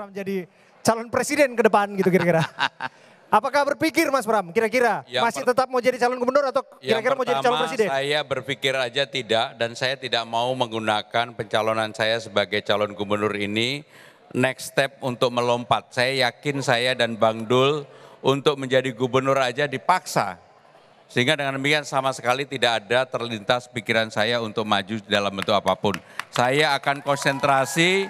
Pram jadi calon presiden ke depan gitu kira-kira? Apakah berpikir Mas Pram kira-kira masih tetap mau jadi calon gubernur atau kira-kira mau jadi calon presiden? saya berpikir aja tidak dan saya tidak mau menggunakan pencalonan saya sebagai calon gubernur ini next step untuk melompat. Saya yakin saya dan Bang Dul untuk menjadi gubernur aja dipaksa. Sehingga dengan demikian sama sekali tidak ada terlintas pikiran saya untuk maju dalam bentuk apa pun. Saya akan konsentrasi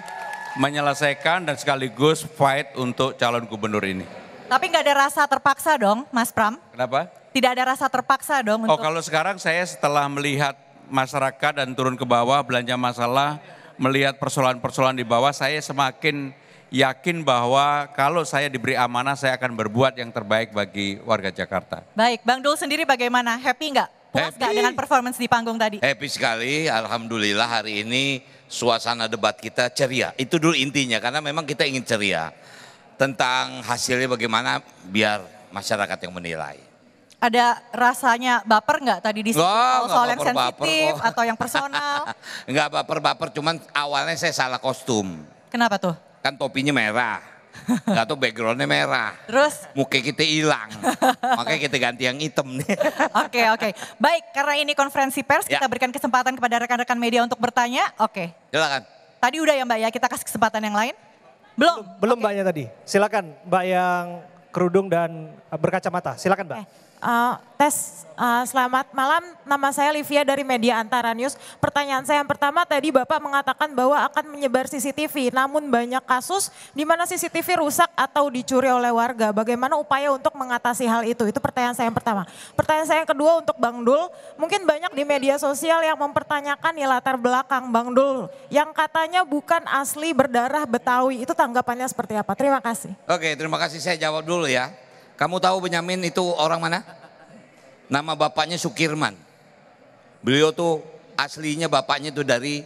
menyelesaikan dan sekaligus fight untuk calon gubernur ini. Tapi nggak ada rasa terpaksa dong, Mas Pram? Kenapa? Tidak ada rasa terpaksa dong Oh untuk kalau sekarang saya setelah melihat masyarakat dan turun ke bawah belanja masalah, melihat persoalan-persoalan di bawah, saya semakin yakin bahwa kalau saya diberi amanah saya akan berbuat yang terbaik bagi warga Jakarta. Baik, Bang Dul sendiri bagaimana? Happy nggak? Puas nggak dengan performance di panggung tadi? Happy sekali, Alhamdulillah hari ini suasana debat kita ceria. Itu dulu intinya, karena memang kita ingin ceria. Tentang hasilnya bagaimana, biar masyarakat yang menilai. Ada rasanya baper nggak tadi di Nggak, soal, nggak soal yang sensitif kok. atau yang personal? Enggak baper-baper, cuman awalnya saya salah kostum. Kenapa tuh? Kan topinya merah, nggak tahu backgroundnya merah. Terus? Muka kita hilang, makanya kita ganti yang hitam nih. Oke, oke. Baik, karena ini konferensi pers, Ya. kita berikan kesempatan kepada rekan-rekan media untuk bertanya. Oke. Silakan. Tadi udah ya Mbak ya, kita kasih kesempatan yang lain? Belum? Belum mbaknya tadi. Silakan mbak yang kerudung dan berkacamata. Silakan mbak. Uh, tes, uh, selamat malam. Nama saya Livia dari Media Antara News. Pertanyaan saya yang pertama tadi Bapak mengatakan bahwa akan menyebar CCTV. Namun banyak kasus di mana CCTV rusak atau dicuri oleh warga. Bagaimana upaya untuk mengatasi hal itu? Itu pertanyaan saya yang pertama. Pertanyaan saya yang kedua untuk Bang Dul. Mungkin banyak di media sosial yang mempertanyakan ya latar belakang Bang Dul. Yang katanya bukan asli berdarah Betawi. Itu tanggapannya seperti apa? Terima kasih. Oke, terima kasih saya jawab dulu ya. Kamu tahu Benyamin itu orang mana? Nama bapaknya Sukirman. Beliau tuh aslinya bapaknya tuh dari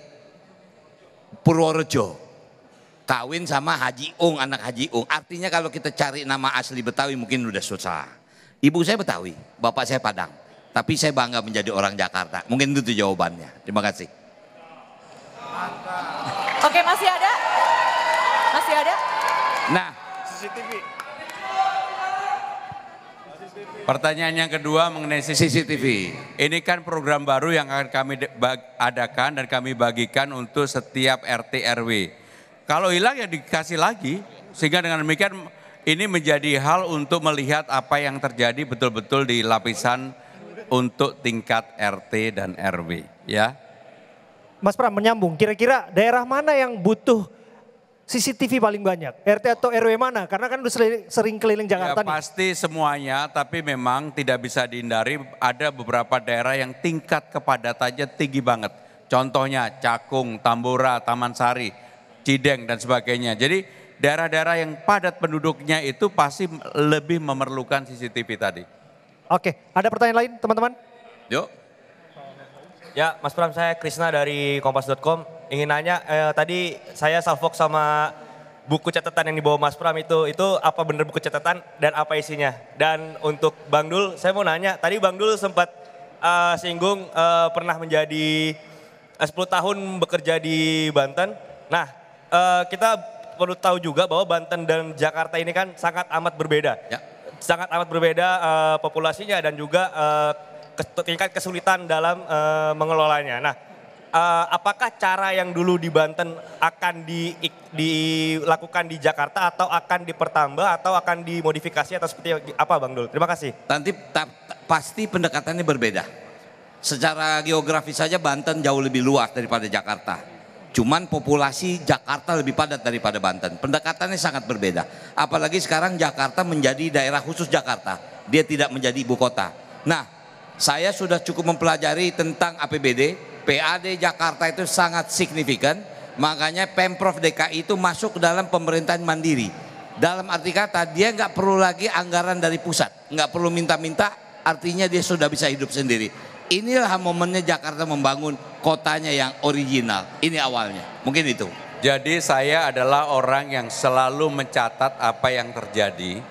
Purworejo. Kawin sama Haji Ung, anak Haji Ung. Artinya kalau kita cari nama asli Betawi mungkin udah susah. Ibu saya Betawi, bapak saya Padang. Tapi saya bangga menjadi orang Jakarta. Mungkin itu tuh jawabannya. Terima kasih. Oke, masih ada? Masih ada? Nah, Pertanyaan yang kedua mengenai CCTV. Ini kan program baru yang akan kami adakan dan kami bagikan untuk setiap RT RW. Kalau hilang ya dikasih lagi sehingga dengan demikian ini menjadi hal untuk melihat apa yang terjadi betul-betul di lapisan untuk tingkat RT dan RW ya. Mas Pram menyambung. Kira-kira daerah mana yang butuh CCTV paling banyak? RT atau RW mana? Karena kan udah sering keliling Ya Jakarta nih. pasti semuanya, tapi memang tidak bisa dihindari ada beberapa daerah yang tingkat kepadatannya tinggi banget. Contohnya Cakung, Tambora, Taman Sari, Cideng dan sebagainya. Jadi daerah-daerah yang padat penduduknya itu pasti lebih memerlukan CCTV tadi. Oke, ada pertanyaan lain teman-teman? Yuk. Ya, Mas Pram, saya Krisna dari Kompas.com. Ingin nanya, eh, tadi saya salvok sama buku catatan yang dibawa Mas Pram itu, itu apa benar buku catatan dan apa isinya? Dan untuk Bang Dul, saya mau nanya, tadi Bang Dul sempat eh, singgung eh, pernah menjadi eh, 10 tahun bekerja di Banten. Nah, eh, kita perlu tahu juga bahwa Banten dan Jakarta ini kan sangat amat berbeda Ya. sangat amat berbeda eh, populasinya dan juga kes- tingkat kesulitan dalam eh, mengelolanya. Nah, eh, apakah cara yang dulu di Banten akan di, dilakukan di Jakarta atau akan dipertambah atau akan dimodifikasi atau seperti apa Bang Dul? Terima kasih. Nanti pasti pendekatannya berbeda. Secara geografis saja Banten jauh lebih luas daripada Jakarta. Cuman populasi Jakarta lebih padat daripada Banten. Pendekatannya sangat berbeda. Apalagi sekarang Jakarta menjadi daerah khusus Jakarta. Dia tidak menjadi ibu kota. Nah, saya sudah cukup mempelajari tentang APBD. PAD Jakarta itu sangat signifikan. Makanya Pemprov DKI itu masuk dalam pemerintahan mandiri. Dalam arti kata dia nggak perlu lagi anggaran dari pusat, nggak perlu minta-minta, artinya dia sudah bisa hidup sendiri. Inilah momennya Jakarta membangun kotanya yang original. Ini awalnya, mungkin itu. Jadi saya adalah orang yang selalu mencatat apa yang terjadi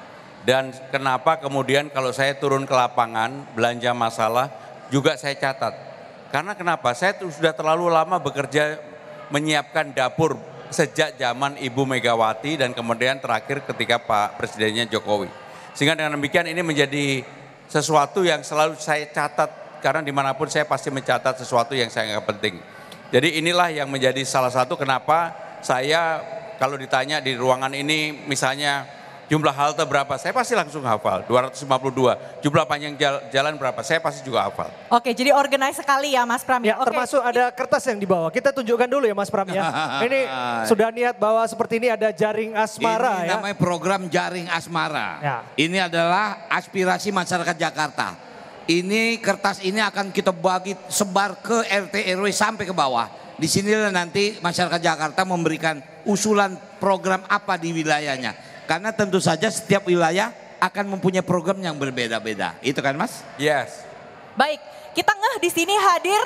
dan kenapa kemudian kalau saya turun ke lapangan belanja masalah juga saya catat. Karena kenapa? Saya tuh sudah terlalu lama bekerja menyiapkan dapur sejak zaman Ibu Megawati dan kemudian terakhir ketika Pak Presidennya Jokowi. Sehingga dengan demikian ini menjadi sesuatu yang selalu saya catat karena di mana pun saya pasti mencatat sesuatu yang saya anggap penting. Jadi inilah yang menjadi salah satu kenapa saya kalau ditanya di ruangan ini misalnya jumlah halte berapa, saya pasti langsung hafal. 252. Jumlah panjang jal- jalan berapa, saya pasti juga hafal. Oke, jadi organize sekali ya Mas Pram. Ya, Oke. termasuk ada kertas yang dibawa. Kita tunjukkan dulu ya Mas Pram ya. Ini sudah niat bahwa seperti ini ada jaring asmara Ini ya. namanya program jaring asmara. Ya. Ini adalah aspirasi masyarakat Jakarta. Ini kertas ini akan kita bagi sebar ke RT RW sampai ke bawah. Di sinilah nanti masyarakat Jakarta memberikan usulan program apa di wilayahnya. Karena tentu saja setiap wilayah akan mempunyai program yang berbeda-beda. Itu kan Mas? Yes. Baik, kita ngeh di sini hadir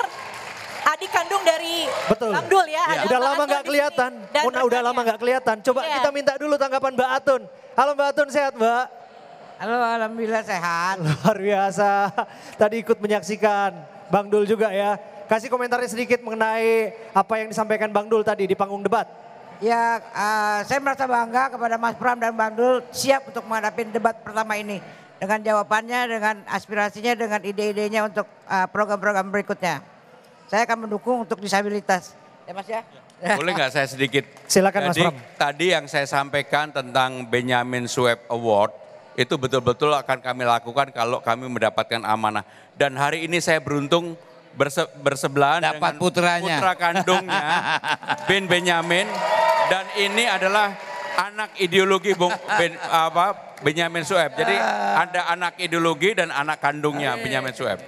adik kandung dari Betul. Bang Dul ya. Udah Ada Mbak lama nggak kelihatan. Dan Muna udah lama nggak kelihatan. Coba Iya. kita minta dulu tanggapan Mbak Atun. Halo Mbak Atun sehat Mbak? Halo, alhamdulillah sehat. Luar biasa. Tadi ikut menyaksikan Bang Dul juga ya. Kasih komentarnya sedikit mengenai apa yang disampaikan Bang Dul tadi di panggung debat. Ya, eh, saya merasa bangga kepada Mas Pram dan Bang Dul siap untuk menghadapi debat pertama ini. Dengan jawabannya, dengan aspirasinya, dengan ide-idenya untuk eh, program-program berikutnya. Saya akan mendukung untuk disabilitas. Ya Mas ya? Boleh nggak saya sedikit? Silakan, Mas Jadi, Pram. Tadi yang saya sampaikan tentang Benjamin Sueb Award itu betul-betul akan kami lakukan kalau kami mendapatkan amanah. Dan hari ini saya beruntung berse bersebelahan Dapat dengan putranya. putra kandungnya Ben Benjamin dan ini adalah anak ideologi Bung ben, apa Benjamin Sueb. Jadi ada anak ideologi dan anak kandungnya Benjamin Sueb.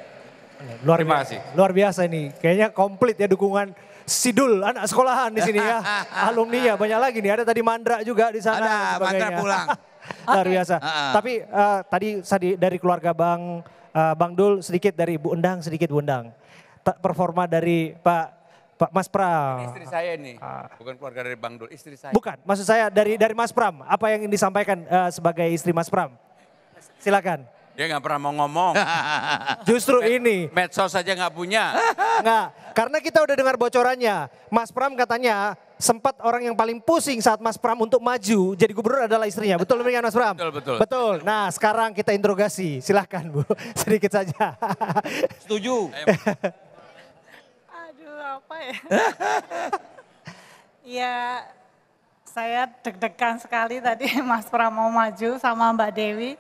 Luar Terima biasa. kasih. Luar biasa ini. Kayaknya komplit ya dukungan Sidul, anak sekolahan di sini ya. Alumni banyak lagi nih. Ada tadi Mandra juga di sana. Ada, Mandra pulang. Luar biasa. Ah. Tapi eh, tadi dari keluarga Bang eh, Bang Dul sedikit dari Bu Endang, sedikit Bu Endang. Performa dari Pak Pak Mas Pram. Istri saya ini, bukan keluarga dari Bang Dul, istri saya. Bukan, maksud saya dari dari Mas Pram. Apa yang ingin disampaikan eh, sebagai istri Mas Pram? Silakan. Dia nggak pernah mau ngomong. Justru ini. Medsos saja nggak punya. Enggak, karena kita udah dengar bocorannya. Mas Pram katanya sempat orang yang paling pusing saat Mas Pram untuk maju jadi gubernur adalah istrinya. Betul demikian Mas Pram? Betul, betul. Betul. Nah sekarang kita interogasi. Silahkan Bu, sedikit saja. Setuju. Apa ya? ya saya deg-degan sekali tadi Mas Pram mau maju sama Mbak Dewi.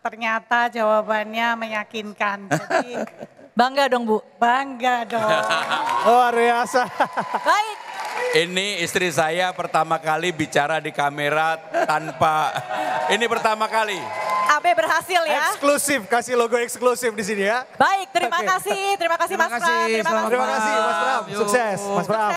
Ternyata jawabannya meyakinkan. Jadi Bangga dong Bu. bangga dong. Luar biasa. Baik, Ini istri saya pertama kali bicara di kamera tanpa, ini pertama kali. AB berhasil ya. Eksklusif, kasih logo eksklusif di sini ya. Baik, terima Oke. kasih. Terima kasih Terima Mas Pram. Terima. Terima kasih Mas Pram. Sukses Mas Pram.